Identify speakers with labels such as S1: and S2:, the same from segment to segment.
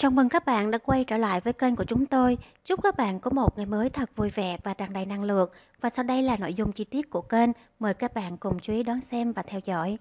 S1: Chào mừng các bạn đã quay trở lại với kênh của chúng tôi. Chúc các bạn có một ngày mới thật vui vẻ và tràn đầy năng lượng. Và sau đây là nội dung chi tiết của kênh. Mời các bạn cùng chú ý đón xem và theo dõi.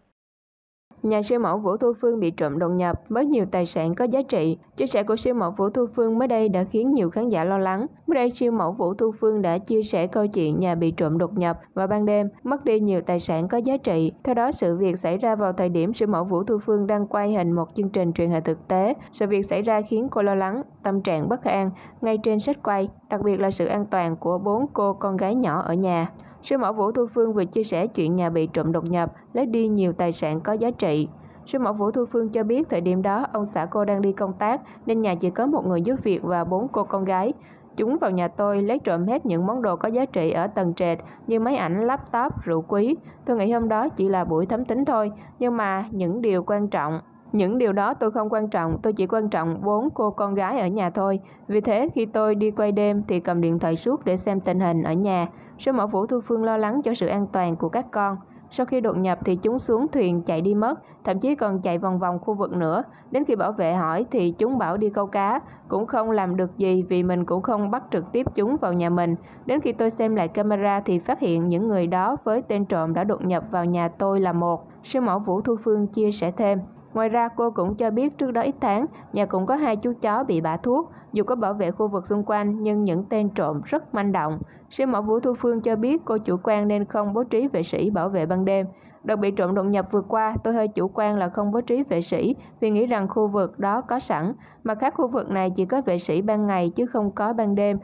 S2: Nhà siêu mẫu Vũ Thu Phương bị trộm đột nhập, mất nhiều tài sản có giá trị. Chia sẻ của siêu mẫu Vũ Thu Phương mới đây đã khiến nhiều khán giả lo lắng. Mới đây, siêu mẫu Vũ Thu Phương đã chia sẻ câu chuyện nhà bị trộm đột nhập vào ban đêm, mất đi nhiều tài sản có giá trị. Theo đó, sự việc xảy ra vào thời điểm siêu mẫu Vũ Thu Phương đang quay hình một chương trình truyền hình thực tế. Sự việc xảy ra khiến cô lo lắng, tâm trạng bất an ngay trên set quay, đặc biệt là sự an toàn của bốn cô con gái nhỏ ở nhà. Sư mẫu Vũ Thu Phương vừa chia sẻ chuyện nhà bị trộm đột nhập, lấy đi nhiều tài sản có giá trị. Sư mẫu Vũ Thu Phương cho biết thời điểm đó ông xã cô đang đi công tác nên nhà chỉ có một người giúp việc và bốn cô con gái. Chúng vào nhà tôi lấy trộm hết những món đồ có giá trị ở tầng trệt như máy ảnh, laptop, rượu quý. Tôi nghĩ hôm đó chỉ là buổi thấm tính thôi, nhưng mà những điều quan trọng những điều đó tôi không quan trọng, tôi chỉ quan trọng bốn cô con gái ở nhà thôi. Vì thế khi tôi đi quay đêm thì cầm điện thoại suốt để xem tình hình ở nhà. Sư mẫu Vũ Thu Phương lo lắng cho sự an toàn của các con. Sau khi đột nhập thì chúng xuống thuyền chạy đi mất, thậm chí còn chạy vòng vòng khu vực nữa. Đến khi bảo vệ hỏi thì chúng bảo đi câu cá, cũng không làm được gì vì mình cũng không bắt trực tiếp chúng vào nhà mình. Đến khi tôi xem lại camera thì phát hiện những người đó với tên trộm đã đột nhập vào nhà tôi là một. Sư mẫu Vũ Thu Phương chia sẻ thêm. Ngoài ra cô cũng cho biết trước đó ít tháng, nhà cũng có hai chú chó bị bả thuốc. Dù có bảo vệ khu vực xung quanh nhưng những tên trộm rất manh động. Sư mẫu Vũ Thu Phương cho biết cô chủ quan nên không bố trí vệ sĩ bảo vệ ban đêm. Đợt bị trộm đột nhập vừa qua, tôi hơi chủ quan là không bố trí vệ sĩ vì nghĩ rằng khu vực đó có sẵn, mà khác khu vực này chỉ có vệ sĩ ban ngày chứ không có ban đêm.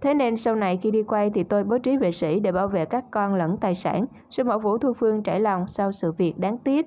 S2: Thế nên sau này khi đi quay thì tôi bố trí vệ sĩ để bảo vệ các con lẫn tài sản. Sư mẫu Vũ Thu Phương trải lòng sau sự việc đáng tiếc.